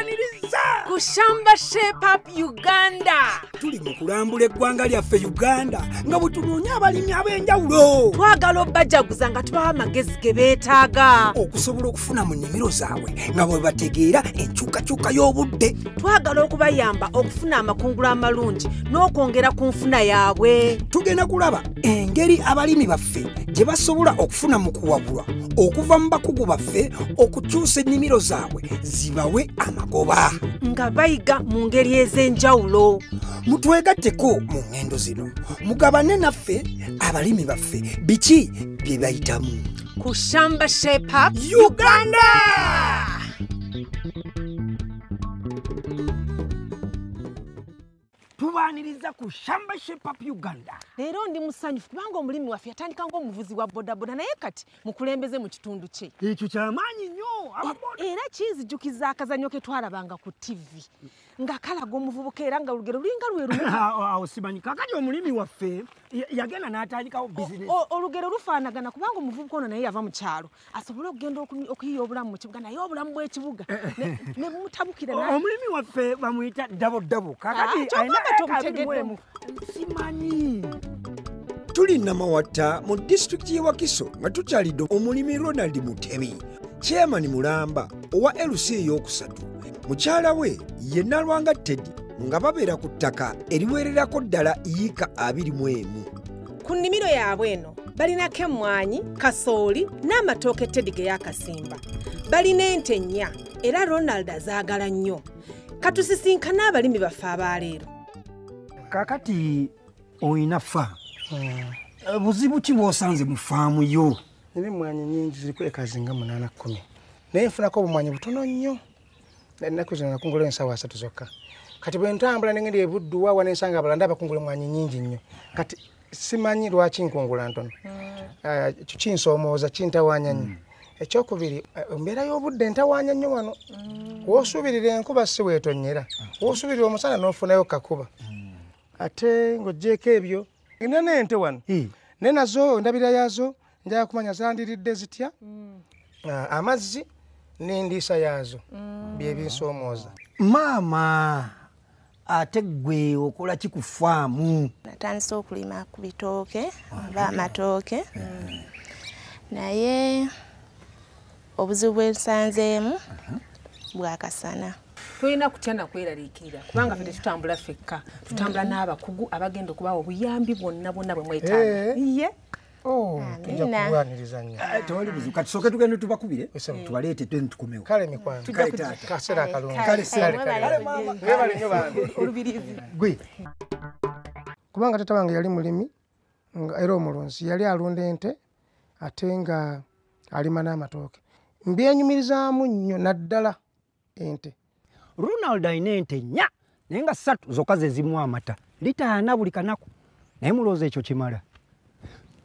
I need ku shamba shepap uganda. Tuli mu kulambula eggwanga lyaffe uganda nga bwe tunoonya abalimi ab'enjawulo. Twagala obbajaguza nga tubawa amagezi ge beetaaga. Okusobola okufuna mu nnimiro zaabwe nga bwe bategeera enkyukakyuka y'obudde. Twagala okubayamba okufuna amakungula amalungi n'okwongera ku nfuna yaabwe. Tugenda kulaba engeri abalimi baffe gye basobola okufuna mu kuwabulwa okuva mu bakugu baffe okukyusa ennimiro zaabwe zibawe amagoba nga bayiga mu ngeri ez'enjawulo. Mutwegatteko mu ŋŋendo zino. Mugabane naffe abalimi baffe. Biki bye bayitamu? Ku shamba shepap uganda! Tubaniriza ku shamba shepap uganda. Leero ndi musanyufu kubanga omulimi waffe yatandika ng'omuvuzi wa bodaboda naye kati mukulembeze mu kitundu kye. Ekyo kyamaanyi nnyo era kinzijukiza akazanyo ke twalabanga ku tivi nga kalaga omuvubuka era nga olugero lulinga lwe lumu. Awo simanyi kakati omulimi waffe ya- yagenda n'atandikawo bizinesi O- olugero lufaanagana kubanga omuvubuka ono naye yava mu kyalo. Asobole okugenda oku- okuyiya obulamu mu kibuga naye obulamu bw'ekibuga ne- ne bumutabukira na- omulimi waffe bamuyita dabodabo Ah, nga tomutegeddemu. simanyi. Tuli namawatta mu disitulikiti y'e wakiso nga tukyalidde omulimi ronald mutebi chairman mulamba owa lc eyokusatu mukyala we ye nalwanga tedi nga babeera ku ttaka eriwererako ddala yiika 21 ku nnimiro yaabwe eno balinako emmwanyi kasooli n'amatooke tedi ge yakasimba balina ente nnya era ronald azaagala nnyo. Katusisinkane abalimi baffe abaleero kakati oyina fa buzibu ki bw'osanze mu faamu yo nina emwanyi nyingi ziriko ekazi nga munaana kumi. Naye nfunako obumwanyi butono nnyo. Ennaku zino nakungula ensawo asatu zokka. Kati bwe ntambula nengenda ebudduwa wa nensanga abalanda abakungula emwanyi nyingi nnyo. Kati simanyi lwaki nkungula ntono. Ah, ekyo kinsoomooza kintawaanya nnyo. Ekyokubiri eh, embeera y'obudde ntawaanya nnyo wano. Woosuubirira enkuba si weetonyera woosuubirira omusana n'ofunayo kakuba. Ate ng'oggyeko ebyo. Nina n'ente wano. Naye nazo endabira yaazo njala kumanya zandiridde zitya? Ah, amazzi n'endiisa yaazo byebinsoomooza maama ate gwe okola ki ku faamu natandise okulima ku bitooke oba amatooke. Naye obuzibu bwensanzeemu bwakasana tulina kutya nakweraliikirira kubanga ffe tetutambula ffekka. Tutambula n'abakugu abagenda okubawa obuyambi bwonna bwonna bwe mwetaaga. Eh. ye tujja Amina. kulwaniriza nnyo tewali buzibu kati soke tugende tubakubire tubaleete twe tukomewo kaseera akalungi Kale sale, kale. mwebale nnyo bange. Olubirizi. Gwe. Kubanga tata wange yali mulimi nga- era omulunzi yali alunda ente ate nga alima n'amatooke. Mbyenyumirizaamu nnyo naddala ente. Ronald alina ente nnya naye nga ssatu zokka ze zimu amata. Litaana buli kanaku naye mulowooza ekyo kimala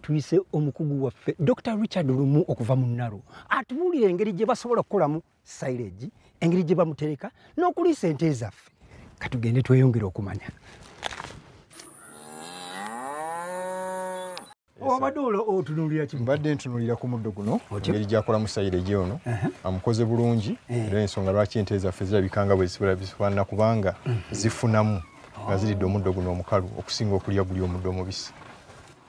tuyise omukugu waffe dr richard lumu okuva mu nalo atubuulira engeri gye basobola okukolamu sairegi engeri gye bamutereka n'okuliisa ente zaffe. Katugende tweyongere okumanya. Obadde otunuulira kimu mbadde ntunulira ku muddo guno engeri gyakolamu sairegi ono amukoze bulungi era ensonga lwaki ente zaffe zirabika nga bwe zifaanana kubanga zifunamu nga ziridde omuddo guno omukalu okusinga okulya guli omuddo omubisi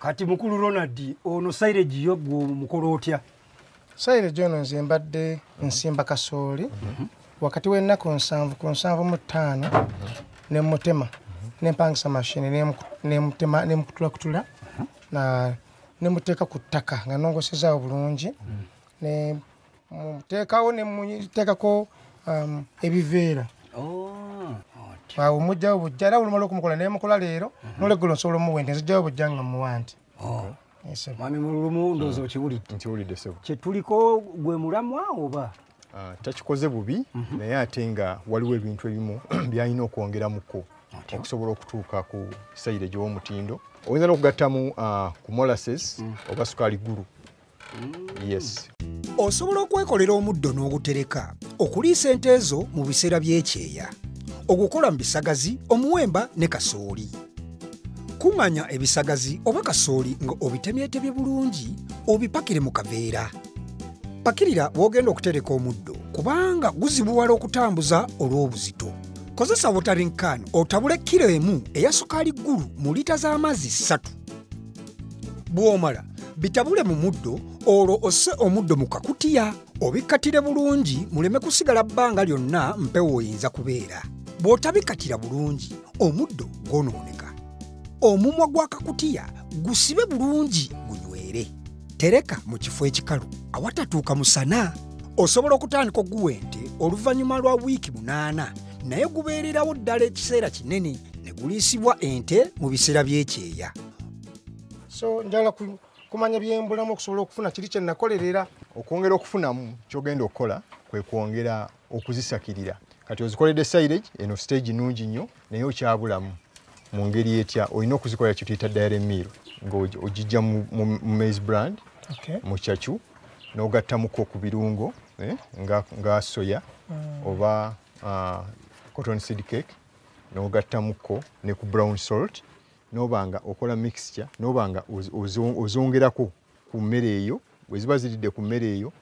kati mukulu ronald ono sairegi yo gwe mukola otya? Sayire gyono nze mbadde nsimba kasooli wakati w'ennaku nsanvu ku nsanvu mu ttaano nemutema nempangisa mashini nemu- nemutema nemukutulakutula na- nemuteeka ku ttaka nga nongosezaawo bulungi muteekawo nemuteekako um, ebiveera awo mugjawo bujja era bulumala okumukola nemukola leero noleggulo nsobola omuwende nzijjawo bujja nga muwa nti. Yes, mwami mululumu ndowooza okiwulidde? Nkiwulidde sebo kyetuliko gwe mulamwa oba? Ah, takikoze bubi naye ate nga waliwo ebintu ebimu byalina okwongeramuko okusobola okutuuka ku sayire gy'owomutindo oyinza n'okugattamu ah, ku molasses oba sukaali gulu yes. Osobola okwekolera omuddo n'ogutereka okuliisa ente ezo mu biseera by'ekyeya ogukola mu bisagazi omuwemba ne kasooli. Kuŋŋanya ebisagazi oba kasooli nga obitemyetebye bulungi obipakire mu kaveera. Pakirira w'ogenda okutereka omuddo kubanga guzibuwala okutambuza olw'obuzito. Kozesa watering can otabule kiro emu eya sukaali ggulu mu lita z'amazzi ssatu. Bw'omala bitabule mu muddo olwo osse omuddo mu kakutiya obikkatire bulungi muleme kusigala bbanga lyonna mpewo oyinza kubeera bw'otabikatira bulungi omuddo gwonooneka. Omumwa gw'akakutiya gusibe bulungi gunywere. Tereka mu kifo ekikalu awatatuuka musana. Osobola okutandika oguwa ente oluvannyuma lwa wiiki munaana naye gubeererawo ddala ekiseera kinene ne guliisibwa ente mu biseera by'ekyeya. So njala ku- kumanya byembulamu okusobola okufuna kiri kyenakolerera okwongera okufunamu kyogenda okukola kwe kwongera okuzisakirira kati ozikoledde silage eno stage nungi nnyo naye okyabulamu. Mu ngeri etya? Olina okuzikolera kyetuyita dairy meal ng'ogijja mu maize brand mu kyacu n'ogattamuko ku birungo eh, nga, soya oba uh, cotton seed cake n'ogattamuko ne ku brown salt noba nga okola mixture noba nga oz- ozo- ozongerako ku mmere eyo bwe ziba ziridde ku mmere eyo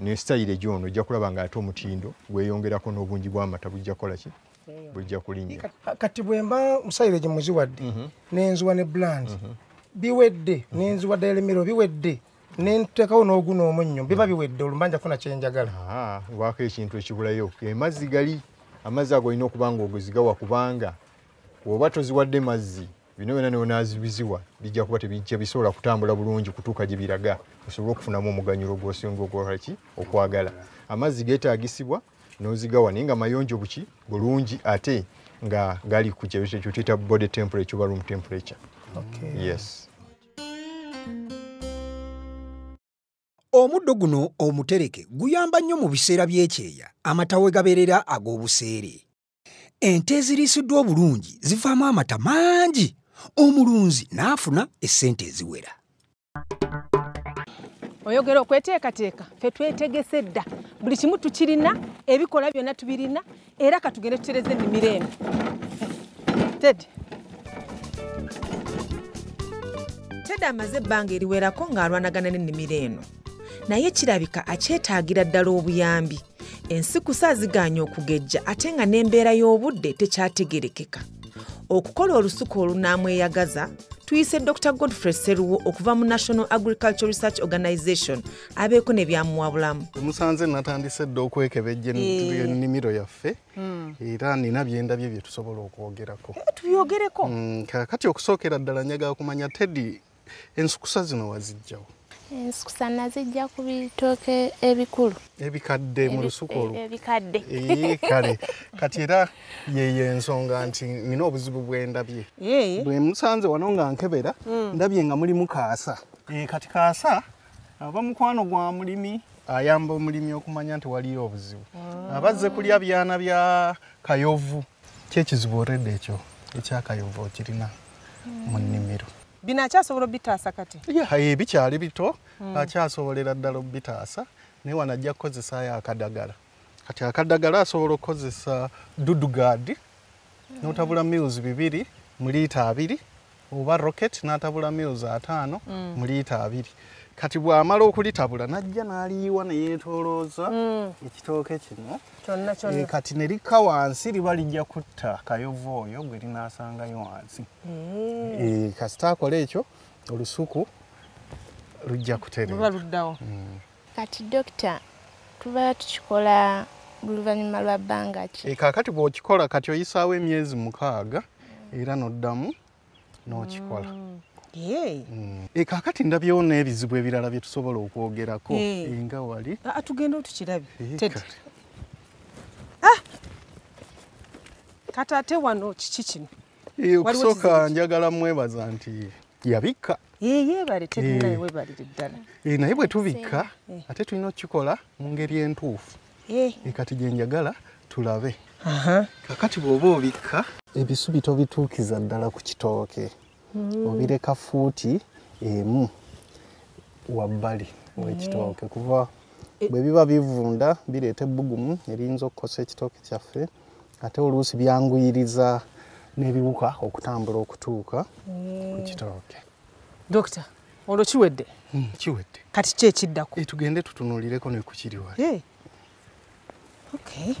ne stayire gyono ojja kulaba nga ate omutindo gweyongerako n'obungi bw'amata bujja kukola ki? Bujja kulinnya. Kati bwe mba musayire gye muziwadde nenzuwa ne bland biwedde nenzuwa dailemiro biwedde nenteekawo n'oguna omunnyo biba biwedde olumba nja kufuna kyenjagala Ah, waako ekintu ekibulayo. Emazzi gali amazzi ago olina okuba nga ogezigawa kubanga bw'oba toziwadde mazzi bino byona neonaazibiziwa bijja kuba tebijja bisobola kutambula bulungi kutuuka gye biraga osobole okufunamu omuganyulo gwosinga ogwaki okwagala. Amazzi geetaagisibwa n'ozigawa naye nga mayonjo buki bulungi ate nga gali ku kyekyo tuyita body temperature oba room temperature. Yes. Omuddo guno omutereke guyamba nnyo mu biseera by'ekyeya. Amata we gabeerera ag'obuseere. Ente eziriisiddwa obulungi zivaamu amata mangi. Omulunzi n'afuna essente eziwera oyogera okweteekateeka ffe twetegese dda. Buli kimu tukirina ebikola byonna tubirina era katugende tutereze ennimiro eno. Ted. Ted amaze ebbanga eriwerako ng'alwanagana n'ennimiro eno. Naye kirabika akyetaagira ddala obuyambi. Ensikusa ziganya okugejja ate nga n'embeera y'obudde tekyategerekeka okukola olusuku olunamweyagaza tuyise dr. Godfrey seruwo okuva mu national agriculture research organization abeeko ne byamuwabulamu musanze natandise dda okwekebejja ennimiro yaffe era nina byendabye bye tusobola okwogerako. Tubyogereko. Mm, kakati okusookera ddala njagala kumanya teddy ensukusa zino wazijjawo ensikusa nazijja ku bitooke ebikulu. Ebikadde mu lusuku e- olwo ebikadde. Ee, kale. Kati era yeyo ensonga nti nina obuzibu bwendabye Ee. bwe musanze wano nga nkebera ndabye nga mulimu kaasa. Kati kaasa aba mukwano gwa mulimi ayamba omulimi okumanya nti waliyo obuzibu. Abazze kulya byana bya kayovu. Kyekizibu oredde ekyo ekyakayovu okirina mu nnimiro bino akyasobola obitaasa kati? Yeah, bikyali bito. Akyasobolera ddala obitaasa. Naye wano ajja kukozesayo akadagala. Kati akadagala asobola okukozesa dudugadi notabula mills bibiri mu liita abiri oba rocket n'atabula mills ataano mu liita abiri kati bw'amala okulitabula najja n'aliyiwa ne yeetoolooza ekitooke kino. Kyonna kati ne likka wansi liba lijja kutta kayovu oyo gwe linaasangayo wansi. Eh, kasita akola ekyo olusuku lujja kutereera luddawo. Kati dokita tuba tukikola luvannyuma lwa bbanga ki? Eh, kaakati bw'okikola kati oyisaawo emyezi mukaaga era n'oddamu n'okikola Ee. Eh, kaakati ndabyewo n'ebizibu ebirala bye tusobola okwogerako Eh. Nga wali? Ah, tugenda otukirabe Eh, kale. kati ate wano kiki kino? Eh, okusooka njagala mwebaza nti yabikka. Yeebale tednaye webalire ddala. Eh, naye bwe tubikka ate tulina okukikola mu ngeri entuufu. Eh. Eh, kati gye njagala tulabe. Aha. kakati bw'oba obikka ebisubi tobituukiza ddala ku kitooke obireka fuuti emu wabbali w'ekitooke kuva bwe biba bivunda bireeta ebbugumu eriyinza okukosa ekitooke kyaffe ate oluusi byanguyiriza n'ebiwuka okutambula okutuuka ku kitooke. Dokita olwo kiwedde? Mm, kiwedde. Kati ki ekiddako? Eh, tugende tutunuulireko ne ku kiri wali okay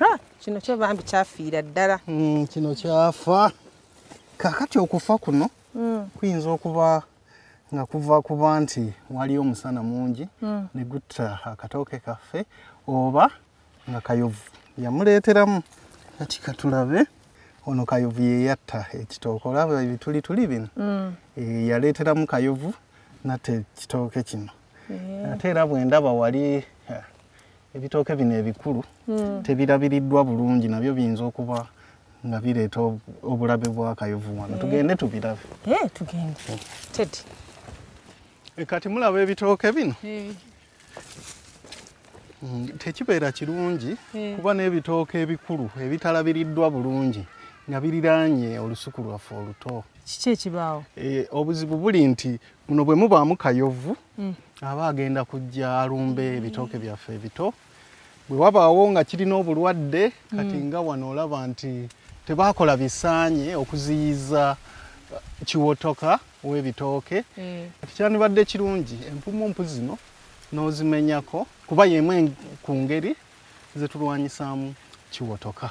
Ah, kino kyo bambi kyafiira ddala. Mm, kino kyafa kakati okufa kuno kuyinza okuba nga kuva kuba nti waliyo omusana mungi ne gutta akatooke kaffe oba nga kayovu yamuleeteramu. Kati katulabe ono kayovu yeyatta ekitooke olaba ebitulituli bino. Eh, yaleeteramu kayovu natta ekitooke kino. Ate era bwe ndaba wali ebitooke bino ebikulu tebirabiriddwa bulungi nabyo biyinza okuba nga bireeta ob- obulabe bw'akayovu wano. Tugende tubirabe. Eh, tugende. Tedi kati mulaba ebitooke bino? Mm, tekibeera kirungi kuba n'ebitooke ebikulu ebitalabiriddwa bulungi nga biriraanye olusuku lwaffe oluto. Kiki ekibaawo? Eh, obuzibu buli nti muno bwe mubaamu kayovu aba agenda kujja alumbe ebitooke byaffe ebito. Bwe wabaawo nga kirina obulwadde kati nga wano olaba nti tebaakola bisaanye okuziyiza eh, kiwotoka w'ebitooke. Kati kyandibadde kirungi empumumpu zino n'ozimenyako kuba yemu en- ku ngeri zetulwanyisaamu kiwotoka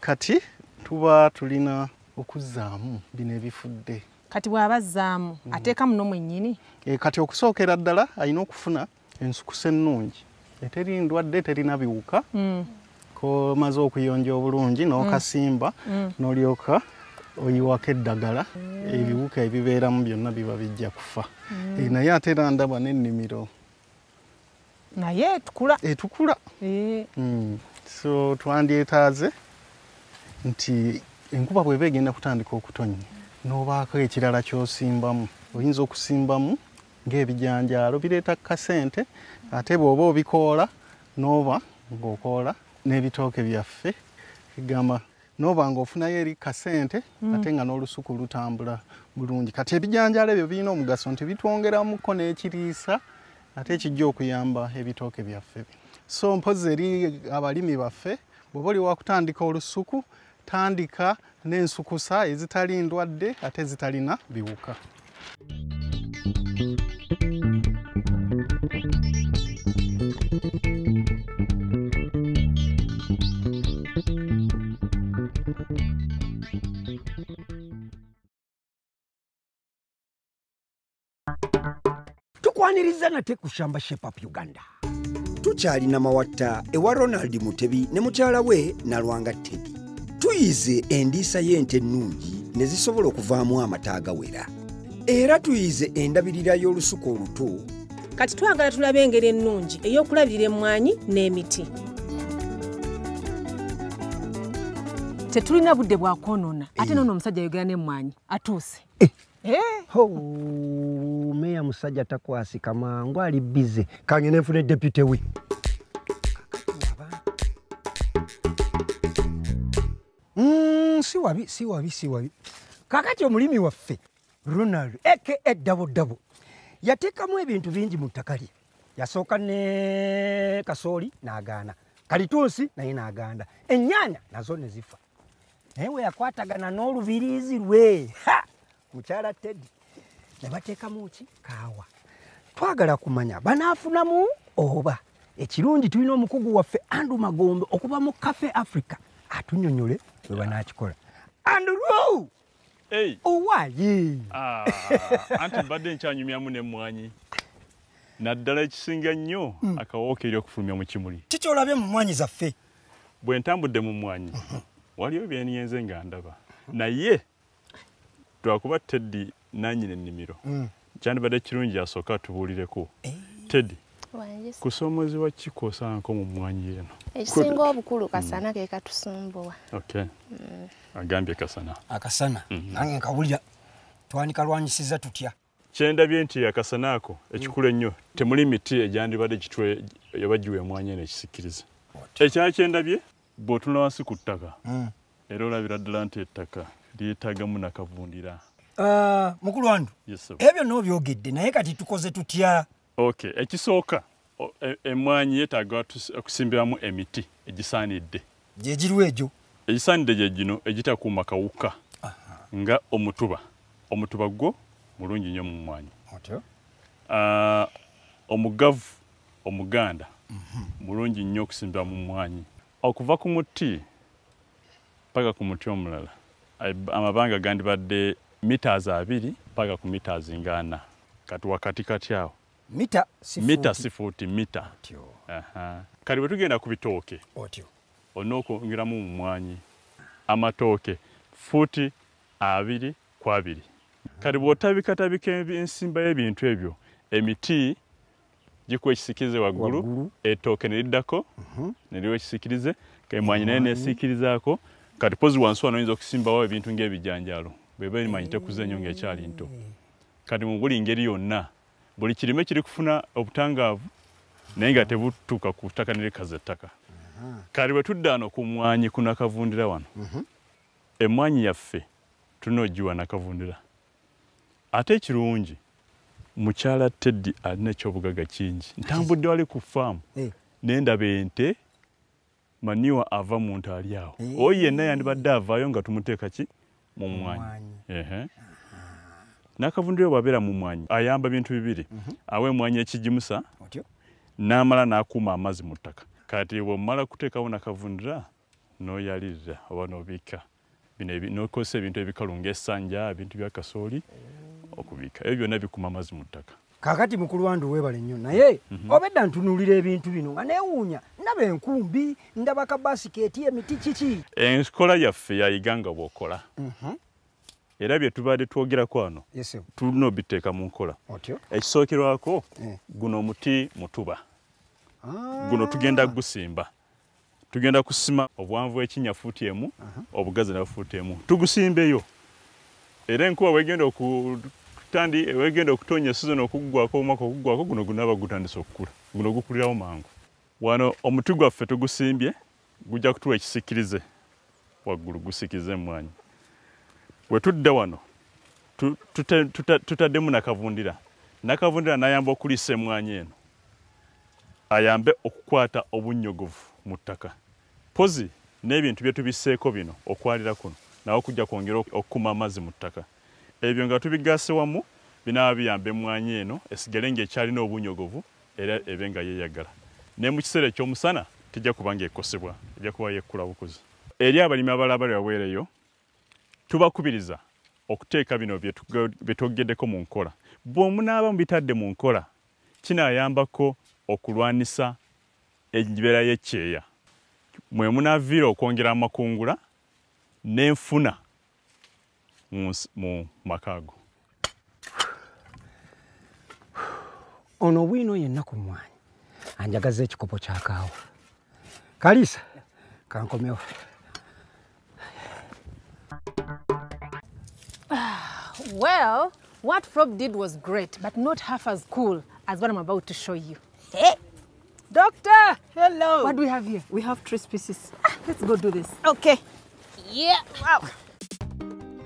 kati tuba tulina okuzzaamu bino ebifudde. Kati bw'abazzaamu ateeka muno mwennyini? E, kati okusookera ddala alina okufuna ensukusa ennungi. Eteri ndwadde terina biwuka komaze okuyonja obulungi n'okasimba n'olyoka oyiwako eddagala ebiwuka ebibeeramu byonna biba bijja kufa. E, naye ate era ndaba n'ennimiro. Naye tukula etukula. Eh, Mm. so twandyetaaze nti enkuba bweba egenda kutandika okutonya n'obaako ekirala ky'osimbamu. Oyinza okusimbamu ng'ebijanjaalo bireeta kasente ate bw'oba obikoola n'oba ng'okoola n'ebitooke byaffe egamba n'oba ng'ofunayo eri kasente ate nga n'olusuku lutambula bulungi. Kati ebijanjaalo ebyo birina omugaso nti bitwongeramuko n'ekiriisa ate kijja okuyamba ebitooke byaffe. So mpozi eri abalimi baffe bw'oba oli wakutandika olusuku tandika n'ensukusa ezitali ndwadde ate zitalina biwuka tukwaniriza nate ku shamba shepap uganda. Tukyalina mawatta ewa ronald mutebi ne mukyala we nalwanga tedi tuyize endiisa y'ente ennungi ne zisobola okuvaamu amata agawera. Era tuyize endabirira y'olusuku oluto. Kati twagala tulabe engeri ennungi ey'okulabirira emmwanyi n'emiti. Tetulina budde bwakwonoona ate noono omusajja ayogera n'emmwanyi atuuse. Eh, meya musajja takwasika mangu ali bize kanye nenfuna edepute we. Mm, si wabi si wabi si wabi. Kakati omulimi waffe ronald eke eddabodabo yateekamu ebintu bingi mu ttaka lye. Yasooka ne kasooli n'agaana kalituusi naye n'aganda. Ennyaanya nazo ne zifa. Naye we yakwatagana n'olubiriizi lwe! Mukyala tedi ne bateekamu ki? Kaawa. Twagala kumanya banaafunamu oba? Ekirungi tulina omukugu waffe andu magombe okuva mu cafe africa. Atunyonyole bwe banaakikola. Andrew Hey, owaaye ah, anti mbadde nkyanyumyamu n'emmwanyi naddala ekisinga nnyo akawooka eri okufulumya mu kimuli. Kikyolabye mu mwanyi zaffe? Bwe ntambudde mu mmwanyi waliwo byenyenze nga ndaba. Naye lwakuba teddi nanyina ennimiro kyandibadde kirungi asooka atubuulireko. Teddi wange kusoomozebwa ki kwosaanko mu mmwanyi eno? Ekisinga obukulu kasana ke katusumbuwa okay. Agambye kasana. Akasana? Nange nkawulira. Twanikalwanyisiza tutya? Kyendabye nti akasana ako ekikulu ennyo temuli miti egyandibadde kitwe yabagiwa emwanyi eno ekisikkiriza ekyala kyendabye bw'otunula wansi ku ttaka. Era olabira ddala nti ettaka lyetaagamu nakavundira Ah, mukulu wandu Yes, ebyo n'obyogedde naye kati tukoze tutya? Okay ekisooka e- emmwanyi yeetaaga tus- okusimbiramu emiti egisaanidde. Gyegiriwo egyo? Egisaanidde gye gino egitakuuma kawuka nga omutuba. Omutuba gwo mulungi nnyo mu mmwanyi otyo? Ah, omugavu omuganda mulungi nnyo okusimba mu mwanyi. Okuva ku muti paka ku muti omulala amabanga gandibadde mitaazi abiri paka ku mitaazi ngaana kati wakati kati awo? Mita si fuuti. mita kati bwe tugenda ku bitooke olina okwongeramu mu mwanyi. Amatooke fuuti abiri ku abiri. Kati bw'otabikatabika ensimba y'ebintu ebyo emiti gikuwa ekisikirize waggulu. ettooke ne liddako ne liwa ekisikirize emwanyi naye neesiikirizaako kati pozi wansi wano oyinza okusimbawo ebintu ng'ebijanjaalo bweba emanyi tekuze nnyo ng'ekyali nto. Kati mu buli ngeri yonna buli kirime kiri kufuna obutangaavu naye nga tebutuuka ku ttaka nerikaza ettaka. Kati bwe tudda wano ku mwanyi ku nakavundira wano emwanyi yaffe tulina ogiwa nakavundira. Ate ekirungi mukyala teddi alina ekyobugaga kingi. Ntambudde wali ku faamu Eh. naye ndaba ente maniwa ava mu nte ali awo. Oyo yenna yandibadde avaayo nga tumuteeka ki? Mu mwanyi. Nakavundira bwabeera mu mwanyi ayamba bintu bibiri. Awa emwanyi ekigimusa n'amala n'akuuma amazzi mu ttaka. Kati bw'omala kuteekawo nakavundira n'oyalirira oba n'obiika n'okozesa ebintu ebikalu ng'essanja ebintu bya kasooli okubiika ebyo byonna bikuuma amazzi mu ttaka kakati mukulu wange weebale nnyo naye obedda ntunuulira ebintu bino nga neewuunya ndaba enkumbi ndaba kabasikeeti emiti kiki? Enkola yaffe yayiga nga bw'okola. Era bye tubadde twogerako wano tulina obiteeka mu nkola. Ekisookerwako Eh. guno omuti mutuba. Ah, guno tugenda gusimba. Tugenda kusima obwanvu ekinya fuuti emu obugazi na fuuti emu tugusimbeyo. Era enkuba wegenda okutandi wegenda okutonya sizoni okugwako omwaka okugwako guno gunaba gutandise okukula. Guno gukulirawo mangu. Wano omuti gwaffe tugusimbye gujja kutuwa ekisikirize waggulu gusikirize emwanyi bwe tudda wano tu- tuta- tuta- tutaddemu nakavundira. Nakavundira n'ayamba okuliisa emwanyi eno. Ayambe okukwata obunnyogovu mu ttaka. Pozi n'ebintu bye tubisseeko bino okwalira kuno nawe kujja kwongera ok- okukuma amazzi mu ttaka ebyo nga tubigaase wamu binaaba biyamba emwanyi eno esigale ng'ekyalina obunnyogovu era ebe nga yeeyagala. Ne mu kiseera ekyomusana tejja kuba ng'ekosebwa ejja kuba yekkula bukuzi eri abalimi abalala bali waweereyo tubakubiriza okuteeka bino bye twogeddeko mu nkola. Bw'omunaaba mubitadde mu nkola kinaayambako okulwanisa embeera y'ekyeya. Mwe munaaviira okwongera amakungula n'enfuna mu makago ono wino yenna ku mwanyi anjagaza ekikopo kya kalisa kaliisa kankomewo Well, what Frob did was great, but not half as cool as what I'm about to show you. Hey, doctor! Hello. What do we have here? We have three species. Let's go do this. Okay. Yeah, wow.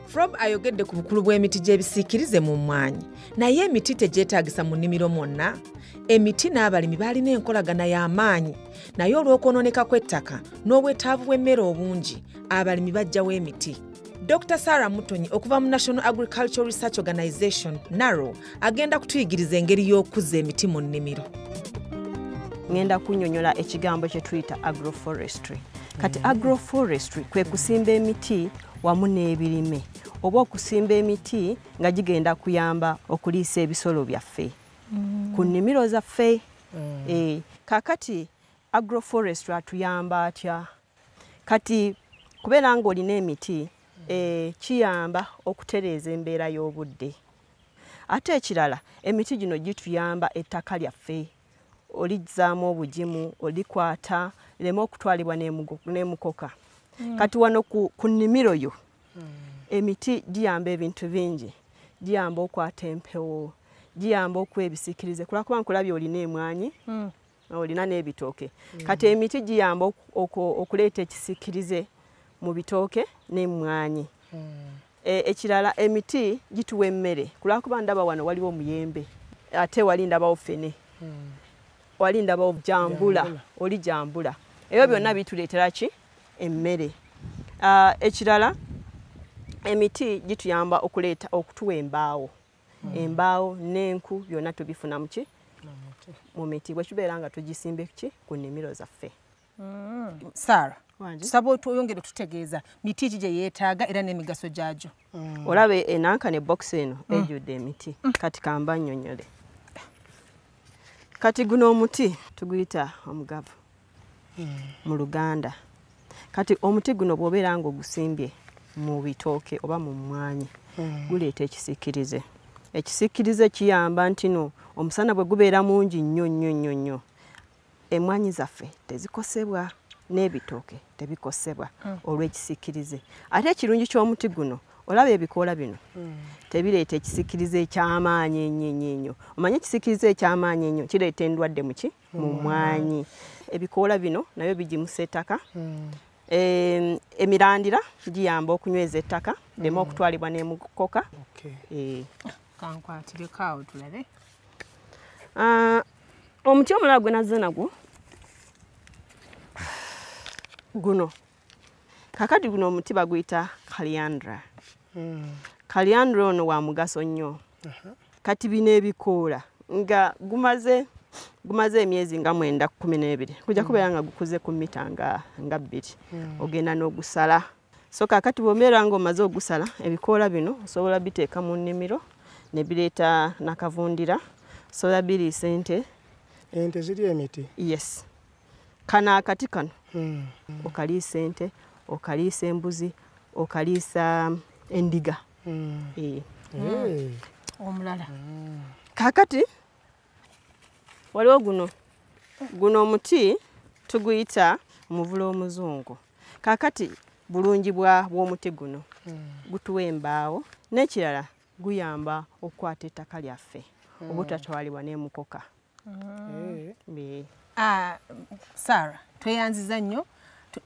Frob ayogedde ku bukulu bw'emiti gy'ebisiikirize mu mmwanyi naye emiti tegyetaagisa mu nnimiro mwonna. Emiti n'abalimi baalina enkolagana y'amaanyi naye olw'okwonooneka kw'ettaka n'obwetaavu bw'emmere obungi abalimi bajjawo emiti. Dr sarah mutonyi okuva mu national agricultural research organization naro agenda kutuyigiriza engeri y'okuzza emiti mu nnimiro. Ngenda kunnyonnyola ekigambo kye tuyita agroforestry. Kati agroforestry kwe kusimba emiti wamu n'ebirime oba okusimba emiti nga gigenda kuyamba okuliisa ebisolo byaffe. Ku nnimiro zaffe Eh, kakati agroforestry atuyamba atya? Kati kubeera ng'olina emiti eh, kiyamba okutereeza embeera y'obudde. Ate ekirala emiti gino gituyamba ettaka lyaffe. Olizzaamu obugimu olikwata leme okutwalibwa n'emukoka. Kati wano ku nnimiro yo emiti giyamba ebintu bingi. Giyamba okwata empewo. Giyamba okuwa ebisiikirize kulwakuba nkulabye olina emwanyi olina n'ebitooke. Kati emiti giyamba oku- oku- okuleeta ekisiikirize mu bitooke n'emmwanyi E- ekirala emiti gituwa emmere. Kulwakuba ndaba wano waliwo omuyembe ate wali ndabawo fene wali ndabawo jambula oli jambula. Ebyo byonna bituleetera ki? Emmere. Ekirala emiti gituyamba okuleeta okutuwa embaawo. Embaawo n'enku byonna tubifuna muki mu miti. Bwe kibeera nga tugisimbe ki? Ku nnimiro zaffe. Saara Wangi? tusaba oyongere otutegeeza. Miti ki gye yeetaaga era n'emigaso gyagyo. Olaba enanka ne bokisi eno ejjudde emiti. Kati kamba nnyonnyole. Kati guno omuti tuguyita omugavu. Mu luganda. Kati omuti guno bw'obeera nga ogusimbye mu bitooke oba mu mmwanyi guleeta ekisiikirize. Ekisiikirize kiyamba nti no omusana bwe gubeera mungi nnyo nnyo nnyo nnyo. Emmwanyi zaffe tezikosebwa n'ebitooke tebikosebwa olw'ekisiikirize. Ate ekirungi ky'omuti guno olaba ebikoola bino. Tebireeta ekisiikirize ekyamaanyi ennyo ennyo ennyo omanye ekisiikirize ekyamaanyi ennyo kireeta endwadde muki mu mmwanyi ebikoola bino nabyo bigimusa ettaka emirandira giyamba okunyweza ettaka lema okutwalibwa n'emukoka. Eh. kankwatireko awo tulabe Ah, omuti omulala gwe nazze nagwo? Guno. Kakati guno omuti baguyita kaliandra. Kaliandra ono wa mugaso nnyo. Kati bino ebikoola. Nga gumaze gumaze emyezi nga mwenda kumi n'ebiri. Kujja kubeera nga gukuze ku mita nga nga bbiri. Ogenda n'ogusala. So kakati bw'obeera nga omaze ogusala ebikoola bino osobola biteeka mu nnimiro ne bireeta nakavundira. Osobola biriisa ente ente ziri emiti? Yes. Kano akati kano Mm. okaliisa ente okaliisa embuzi okaliisa endiga. Mm. Eh. Eh. omulala. Kakati waliwo guno. Guno omuti tuguyita omuvula omuzungu kakati bulungi bw'omuti guno. Gutuwa embaawo n'ekirala guyamba okukwata ettaka lyaffe obutatwalibwa n'emukoka. Be- Ah, saara tweyanziza nnyo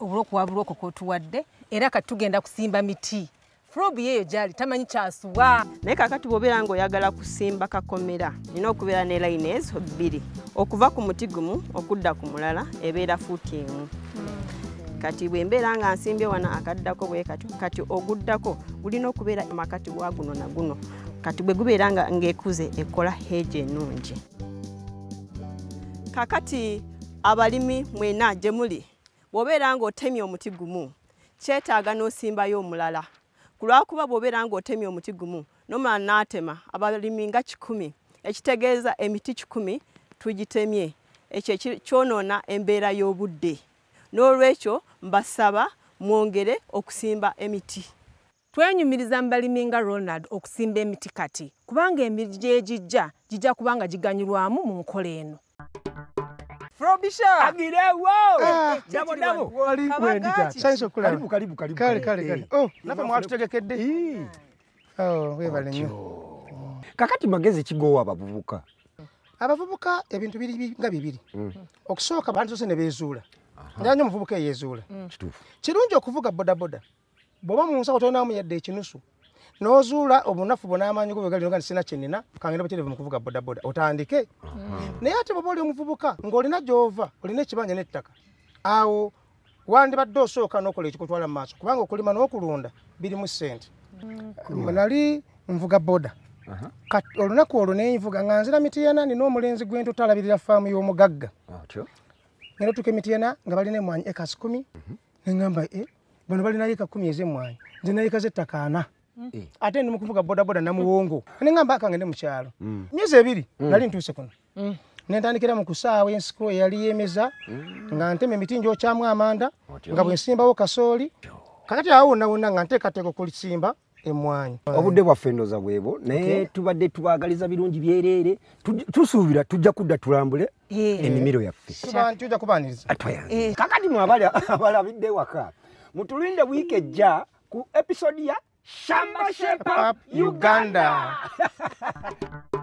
olw'okuwabula okwo kwotuwadde era kati tugenda kusimba miti furobi yeeyo gyali tamanyi kyasuwa. Naye kakati bw'obeera ng'oyagala kusimba kakomera nina okubeera ne lines bbiri. Okuva ku muti gumu okudda ku mulala ebeera fuuti emu. Kati bwe mbeera nga nsimbye wana akaddako bwe kati kati oguddako gulina okubeera makati wa guno na guno. Kati bwe gubeera nga ng'ekuze ekola heegi ennungi. Kakati abalimi mwena gye muli bw'obeera ng'otemye omuti gumu kyetaaga n'osimbayo omulala ku lwakuba bw'obeera ng'otemye omuti gumu nomala n'atema abalimi nga kikumi ekitegeeza emiti kikumi tugitemye. Ekyo kyonoona embeera y'obudde. N'olwekyo mbasaba mwongere okusimba emiti. Twenyumiriza mu balimi nga ronald okusimba emiti kati kubanga emiri gyegijja gijja kuba nga giganyulwamu mu nkola eno frobisha agirewo dabo dabo wali wendita sayinza okulaba karibu karibu karibu kale kale kale. Eh. oh naffe mwatutegekedde Eh. Oh, weebale nnyo kakati magezi kigowa abavubuka. Abavubuka ebintu biri bi- nga bibiri. Okusooka bantu sose ne beezuula njala nnyo omuvubuka eyeezuula kituufu. Kirungi okuvuga bodaboda. Bw'oba mu nsawo tolinaamu yadde ekinusu n'ozuula obunafu bwo n'amaanyi go bwegali nga sina kyenina kangenda buterevu mu kuvuga bodaboda otandike. Naye ate bw'oba oli omuvubuka ng'olina gy'ova olina ekibanja n'ettaka awo wandibadde osooka n'okola ekikutwala mu maaso kubanga okulima n'okulunda birimu ssente. Nali nvuga boda. Olunaku olwo nenvuga nga nzira mitiyana nina omulenzi gwe ntutalabirira faamu y'omugagga. Ngenda tuka emitiyana nga balina emwanyi ekasi kumi neŋŋamba e bano balina yeka kumi ez'emmwanyi nze nayeka z'ettaka ana. Eh. Ate ndi mu kuvuga bodaboda namuwongo. Neŋŋamba akangende mu kyalo myezi ebiri nali ntuuse kuno. Nentandikira mu kusaawa ensiko eyali yemeza nga ntema emiti njokyamu amanda Otyo. nga bwensimbawo kasooli. Kakati awo wonna wonna nga nteekateeka okulisimba emmwanyi. Obudde bwaffe endoza bwebo naye tubadde tubagaliza birungi byereere Tu- tusuubira tujja kudda tulambule ennimiro yaffe. Tuba- tujja kubaaniriza. Atwayanze kakati mwe abali- abalabidde waka mutulinde wiiki ejja ku episodi ya shamba shepa Uganda. uganda